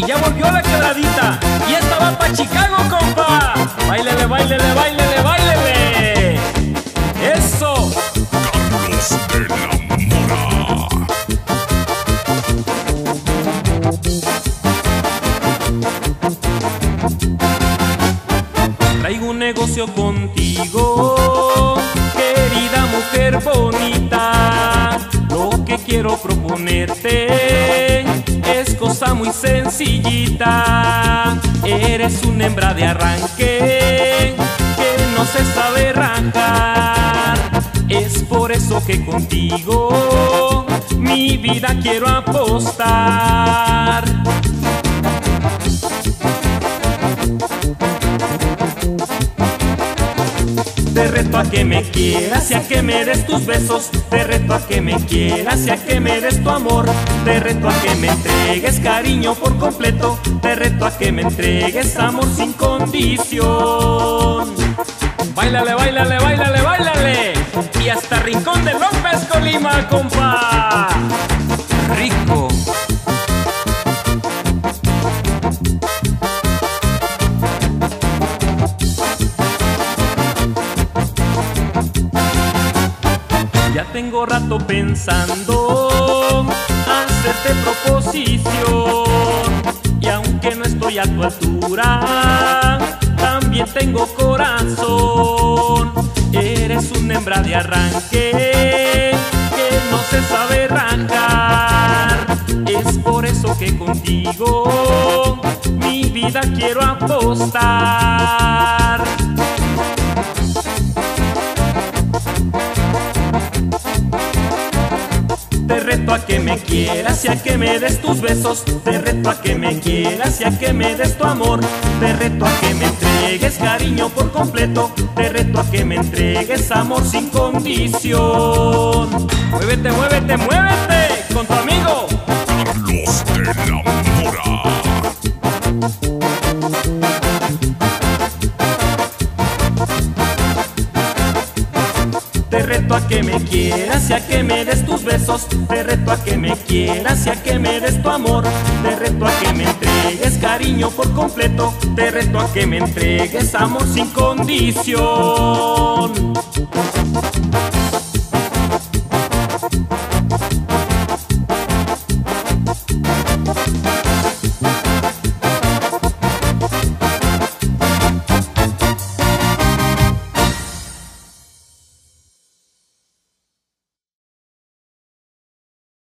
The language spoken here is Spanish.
Y ya volvió la quebradita. Y esta va pa' Chicago, compa. Báilele, báilele, báilele, báilele. Eso. Carlos de la Mora. Traigo un negocio contigo, querida mujer bonita. Lo que quiero proponerte cosa muy sencillita. Eres una hembra de arranque que no se sabe arrancar. Es por eso que contigo mi vida quiero apostar. Reto a que me quieras y a que me des tus besos. Te reto a que me quieras y a que me des tu amor. Te reto a que me entregues cariño por completo. Te reto a que me entregues amor sin condición. Báilale, báilale, báilale, báilale. Y hasta Rincón de López, Colima, compa. Rico. Tengo rato pensando hacerte proposición y aunque no estoy a tu altura, también tengo corazón. Eres una hembra de arranque que no se sabe arrancar. Es por eso que contigo mi vida quiero apostar. Que me quieras y a que me des tus besos. Te reto a que me quieras y a que me des tu amor. Te reto a que me entregues cariño por completo. Te reto a que me entregues amor sin condición. Muévete, muévete, muévete con tu amigo. Carlos de Te reto a que me quieras y a que me des tus besos. Te reto a que me quieras y a que me des tu amor. Te reto a que me entregues cariño por completo. Te reto a que me entregues amor sin condición.